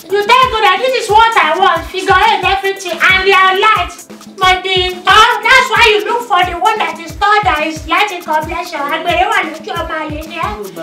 You tell God that this is what I want. Figure out everything and they are light. My dear, thought, that's why you look for the one that is thought that is like a complexion. Àgbèrè wà want to kill my ẹ́.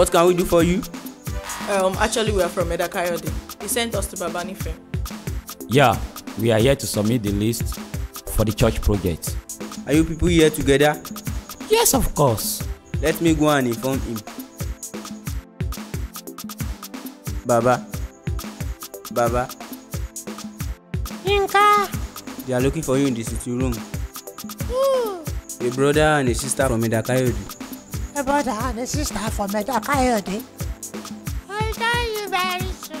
What can we do for you? Um, actually, we are from Edakayode. He sent us to Babanife. Yeah, we are here to submit the list for the church project. Are you people here together? Yes, of course. Let me go and inform him. Baba. Baba. Yinka. They are looking for you in the sitting room. Mm. A brother and a sister from Edakayode about her and sister from Edakayode. I'll tell you very soon.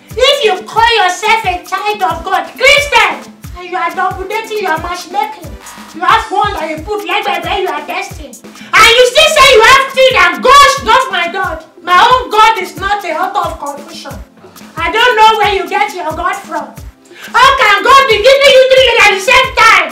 If you call yourself a child of God, Christian. And you are double your matchmaking. You have one that you put like where you are destined. And you still say you have tea and gosh, not my God. My own God is not a author of confusion. I don't know where you get your God from. How can God be giving you three at the same time?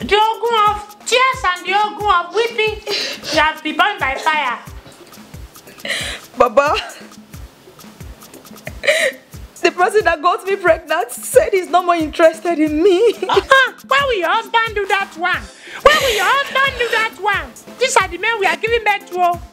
the ogun of tears and the ogun of weeping shall be burned by fire. baba. The person that got me pregnant said he's not more interested in me. Why will your husband do that one? Why will your husband do that one? These are the men we are giving birth to.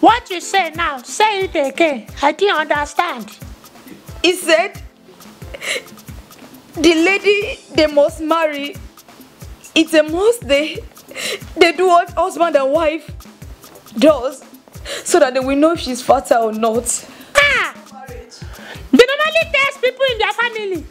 what you say now, say it again. I didn't understand. He said The lady they must marry, it's a must they, they do what husband and wife does so that they will know if she's fatter or not. Ah! They normally test people in their family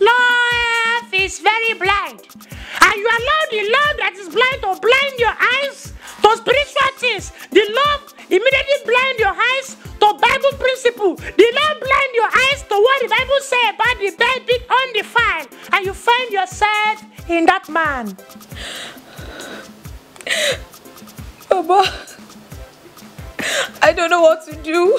Love is very blind. And you allow the love that is blind to blind your eyes to spiritual things. The love immediately blind your eyes to Bible principle. Do not blind your eyes to what the Bible says about the bed being undefined, and you find yourself in that man. Baba, I don't know what to do.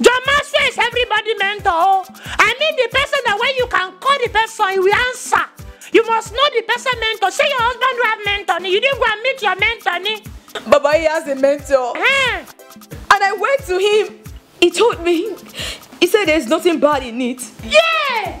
John Maxwell is everybody mentor. I mean the person that when you can call the person, he will answer. You must know the person mentor. Say your husband will have mentor. You didn't go and meet your mentor. Baba, he has a mentor. Hey. Eh? And I went to him. He told me, he said there's nothing bad in it. Yeah!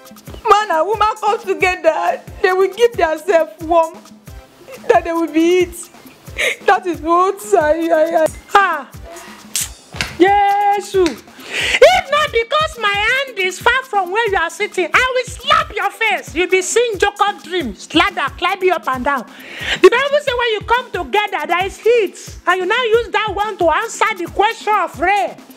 man and woman come together, they will give themselves warm, that they will be it. That is what I, I, I. Ah, Jesus. If not because my hand is far from where you are sitting, I will slap your face. You'll be seeing Jacob dream, slather, climbing you up and down. The Bible says when you come together, there is heat. And you now use that one to answer the question of rain.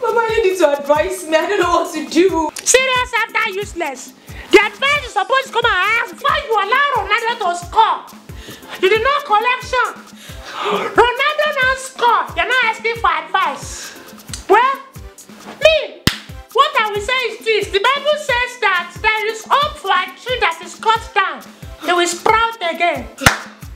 Mama, you need to advise me. I don't know what to do. Serious after useless. The advice is supposed to come and ask why you allow Ronaldo to score. You did not collection. Ronaldo now score. You're not asking for advice. Well, me, what I will say is this. The Bible says that there is hope for a tree that is cut down. It will sprout again.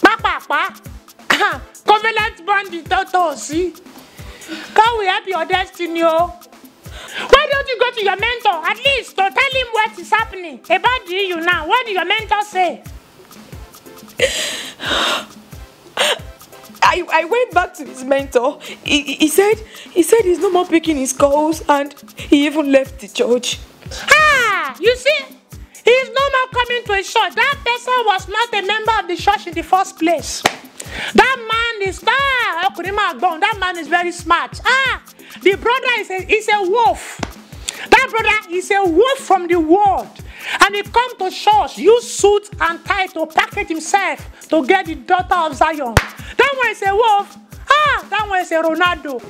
Papa, ah, papa. Covenant bond is total, see? Can we help your destiny, oh. Why don't you go to your mentor at least to tell him what is happening about you now? What did your mentor say? I, I went back to his mentor. He, he said he said he's no more picking his calls and he even left the church. Ah, you see, he's no more coming to a church. That person was not a member of the church in the first place. That man is ah, that man is very smart. Ah, the brother is a, is a wolf. That brother is a wolf from the world. And he come to church, use suit and tie to package himself to get the daughter of Zion. That one is a wolf. Ah, that one is a Ronaldo.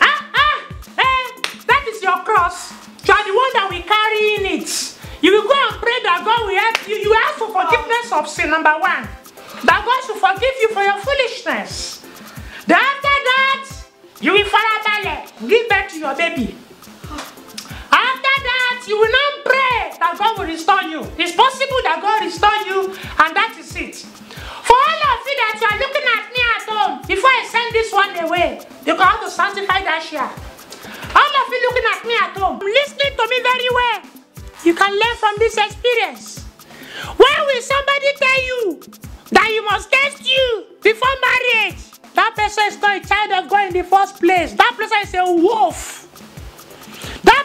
Ah, ah, eh, that is your cross. You are the one that we carry in it. You will go and pray that God will help you. You ask for forgiveness of sin, number one. That God should forgive you for your foolishness. Then after that, you will fall back, give back to your baby that you will not pray that God will restore you. It's possible that God restore you, and that is it. For all of you that you are looking at me at home, before I send this one away, you can have to sanctify that share. All of you looking at me at home, listening to me very well, you can learn from this experience. When will somebody tell you that you must test you before marriage? That person is not a child of God in the first place. That person is a wolf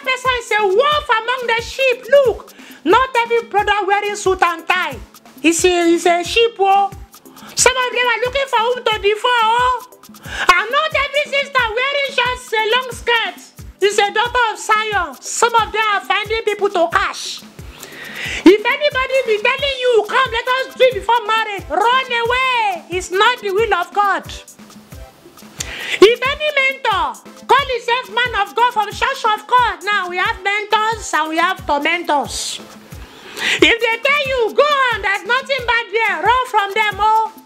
person is a wolf among the sheep. Look, not every brother wearing suit and tie. He's a, he's a sheep, oh. Some of them are looking for whom to defer, oh. And not every sister wearing just a long skirt. It's a daughter of Zion. Some of them are finding people to cash. If anybody be telling you, come, let us do it before marriage, run away. It's not the will of God. If any mentor God is just man of God from Church of God. Now we have mentors and we have tormentors. If they tell you go on, there's nothing bad there. Run from them, oh.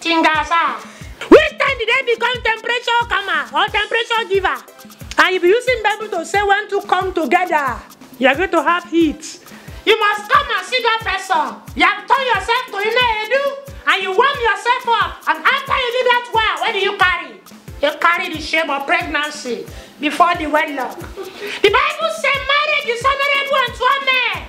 Tingasa. Which time did they become temperature comer or temperature giver? And you be using Bible to say when to come together. You are going to have heat. You must come and see that person. You have turned yourself to edu, and you warm yourself up. And after you do that, well, where do you carry? You carry the shame of pregnancy before the wedlock. The Bible says marriage is honorable unto a man,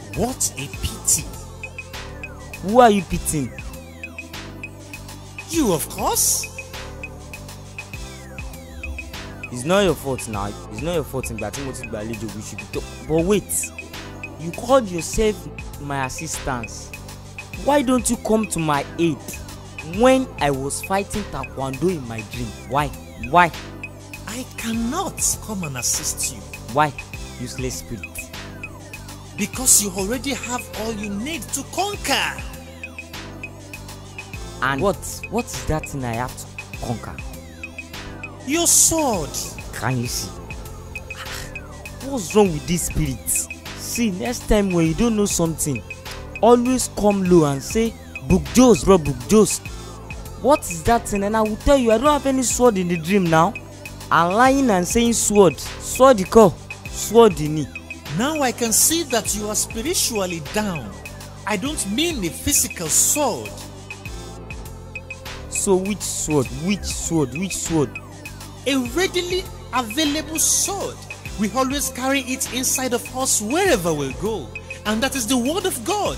What a Who are you pitting? You, of course. It's not your fault now. It's not your fault nígbà tí mo we should be talk. But wait, you called yourself my assistant. Why don't you come to my aid when I was fighting taekwondo in my dream? Why? Why? I cannot come and assist you. Why, useless spirit? Because you already have all you need to conquer. And what what is that thing I have to conquer? Your sword. Can you see? Ah, what's wrong with these spirits? See, next time when you don't know something, always come low and say, Book Joes, bro, Book Joes. What is that thing? And I will tell you, I don't have any sword in the dream now. I'm lying and saying sword. Sword call. Sword ni. Now I can see that you are spiritually down. I don't mean a physical sword. So which sword? Which sword? Which sword? A readily available sword. We always carry it inside of us wherever we go. And that is the word of God,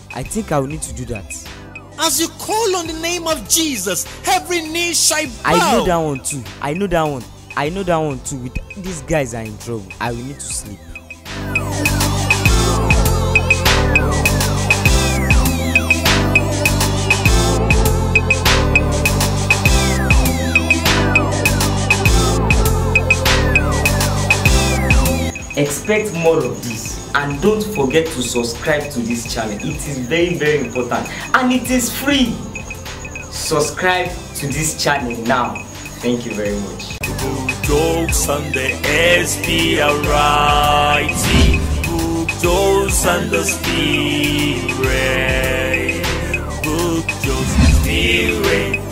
I think I will need to do that. As you call on the name of Jesus, every knee shall bow. I know that one too. I know that one. I know that one too. With these guys are in trouble. I will need to sleep. expect more of this and don't forget to subscribe to this channel it is very very important and it is free subscribe to this channel now thank you very much bulldogs and the SBRIT bulldogs and the spirit bulldogs spirit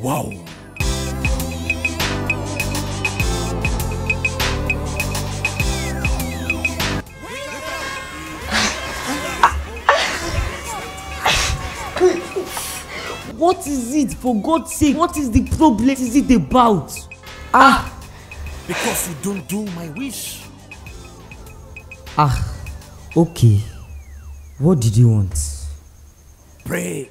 wow. what is it for God's sake? What is the problem? What is it about? Ah! Because you don't do my wish. Ah, okay. What did you want? Pray,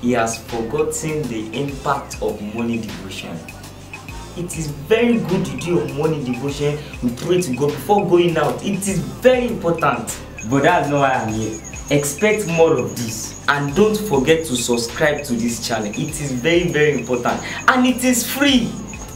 he has forgotten the impact of morning devotion. It is very good to do your morning devotion. You pray to God before going out. It is very important. But that's not why I'm here. Expect more of this. And don't forget to subscribe to this channel. It is very, very important. And it is free.